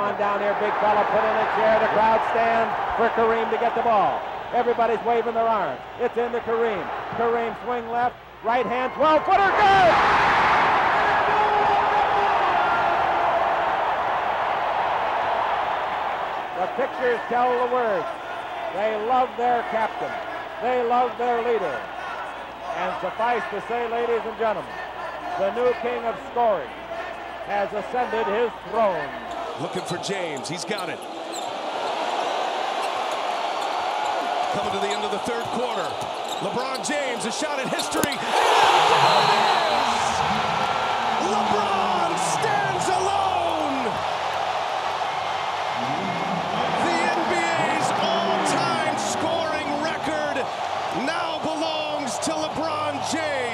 on down here, big fella. Put in a chair. The crowd stands for Kareem to get the ball. Everybody's waving their arms. It's in into Kareem. Kareem swing left, right hand, 12 footer, good! The pictures tell the words. They love their captain. They love their leader. And suffice to say, ladies and gentlemen, the new king of scoring has ascended his throne. Looking for James. He's got it. Coming to the end of the third quarter. LeBron James, a shot at history. LeBron stands alone. The NBA's all-time scoring record now belongs to LeBron James.